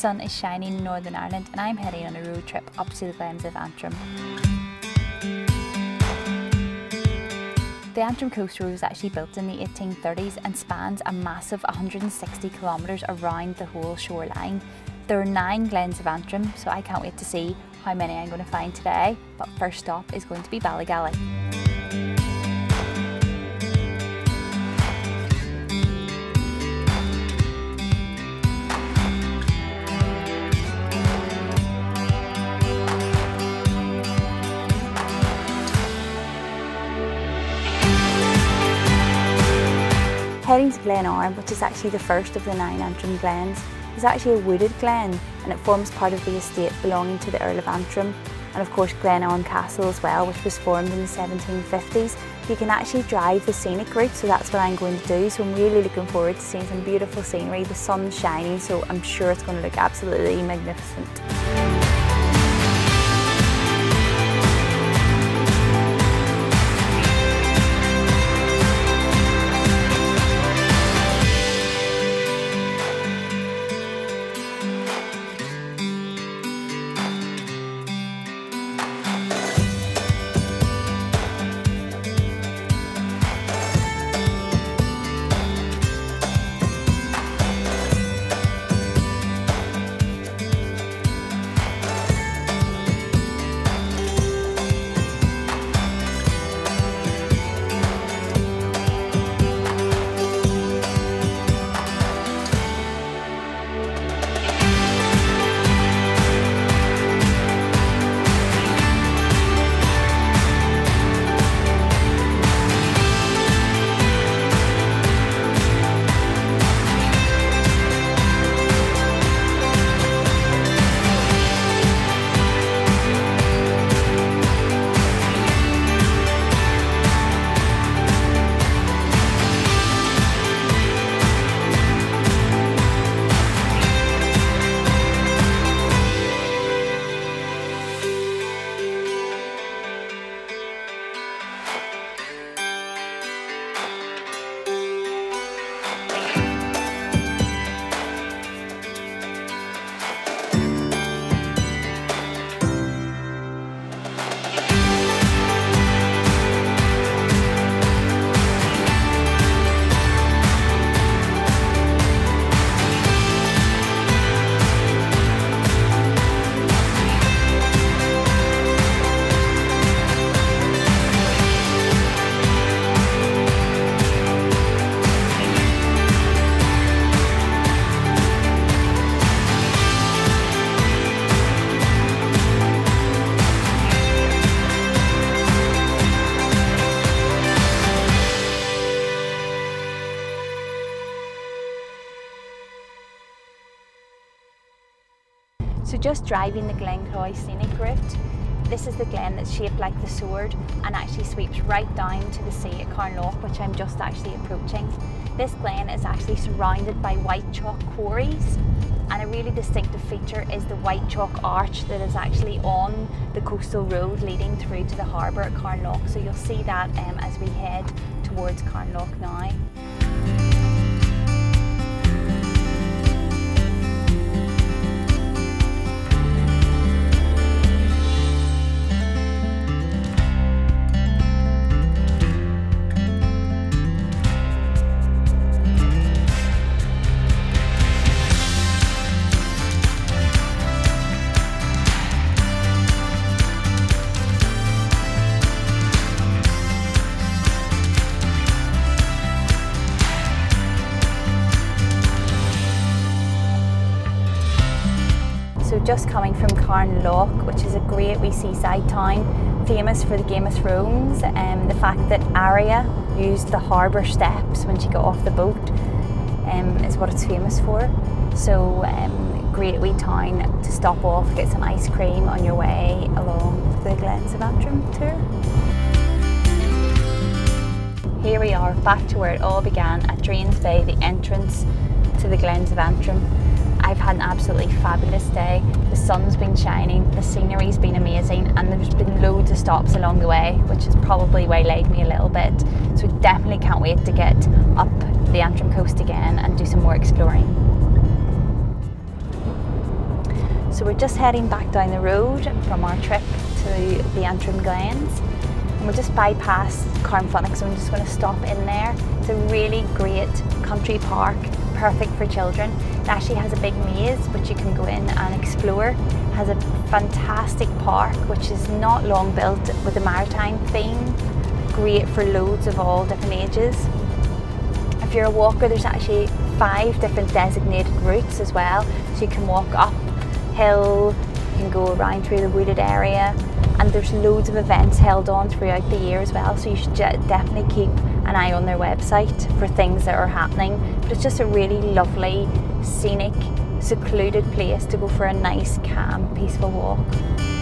sun is shining in Northern Ireland and I'm heading on a road trip up to the Glens of Antrim. The Antrim Coast Road was actually built in the 1830s and spans a massive 160 kilometres around the whole shoreline. There are nine glens of Antrim, so I can't wait to see how many I'm going to find today. But first stop is going to be Ballygally. Heading to Glenarm, which is actually the first of the nine Antrim glens, is actually a wooded glen and it forms part of the estate belonging to the Earl of Antrim and of course Glenarm Castle as well which was formed in the 1750s. You can actually drive the scenic route so that's what I'm going to do so I'm really looking forward to seeing some beautiful scenery. The sun's shining so I'm sure it's going to look absolutely magnificent. Just driving the Glencloy scenic route, this is the glen that's shaped like the sword and actually sweeps right down to the sea at Carnlough, which I'm just actually approaching. This glen is actually surrounded by white chalk quarries and a really distinctive feature is the white chalk arch that is actually on the coastal road leading through to the harbour at Carnlough. So you'll see that um, as we head towards Carnlough now. Just coming from Carnlough, which is a great wee seaside town, famous for the Game of Thrones and um, the fact that Arya used the harbour steps when she got off the boat um, is what it's famous for. So um, great wee town to stop off, get some ice cream on your way along the Glens of Antrim tour. Here we are, back to where it all began at Drains Bay, the entrance to the Glens of Antrim. I've had an absolutely fabulous day. The sun's been shining, the scenery's been amazing, and there's been loads of stops along the way, which has probably waylaid me a little bit. So we definitely can't wait to get up the Antrim coast again and do some more exploring. So we're just heading back down the road from our trip to the Antrim Glens and we'll just bypass Carnfunnock so I'm just going to stop in there. It's a really great country park, perfect for children. It actually has a big maze which you can go in and explore. It has a fantastic park which is not long built with a maritime theme, great for loads of all different ages. If you're a walker there's actually five different designated routes as well so you can walk up hill, you can go around through the wooded area and there's loads of events held on throughout the year as well so you should definitely keep an eye on their website for things that are happening. But it's just a really lovely scenic secluded place to go for a nice calm peaceful walk